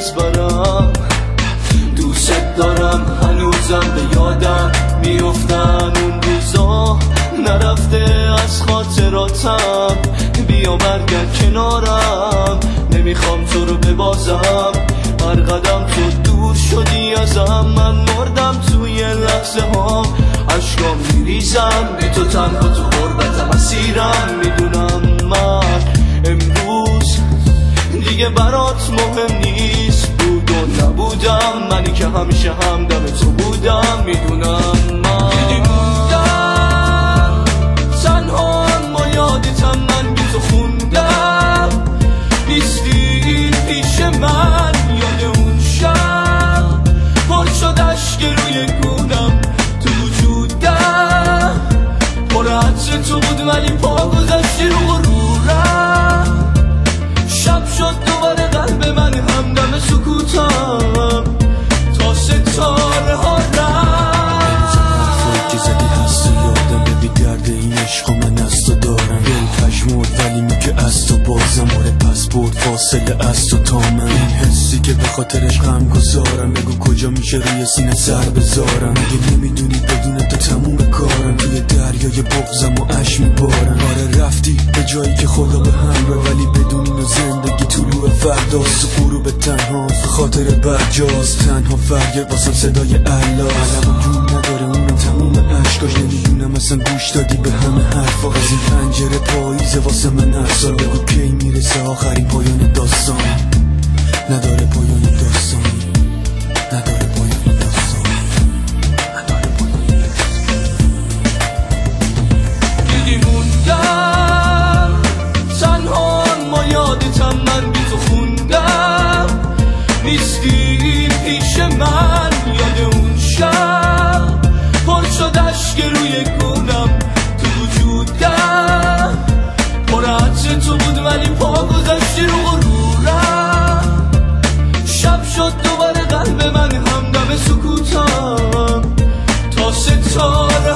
از برم دوست دارم هنوزم به یادم میفتن اون روزا. نرفته از خاطراتم. بیا برگرد کنارم. نمی‌خوام تو رو ببازم. هر قدم تو دور شدی ازم من مردم توی لحظه ها. عشقام میریزم بی تو تنها تو غربت مسیرم می‌دونم من امروز دیگه برات مهم نیست. بود و نبودم. منی که همیشه همدم تو بودم. می‌دونم من تنها ما یادتم من بی تو خوندم. نیستی پیش من. یاد اون شب پر شد عشق روی گونم. تو وجودم. پر تو بود ولی پا گذشتی رو برد فاصله از تو تا من. این حسی که به خاطرش غم گذارم بگو کجا میشه روی سینه سر بذارم. اگه نمی‌دونی بدون تو تموم کارم. توی دریای بغزم و عشق میبارم. آره رفتی به جایی که خدا به همراه ولی بدون اینو زندگی طلوع فرداست و غروب تنهاست خاطر برجاست. تنها فریاد واسم صدای الله. علم جون نداره. تموم عشقاش نمی‌دونم اصلا گوش دادی به همه حرفا. از این پنجره پاییزه واسه من هر سال بگو کی می‌رسه آخرین پایان داستان؟ todo.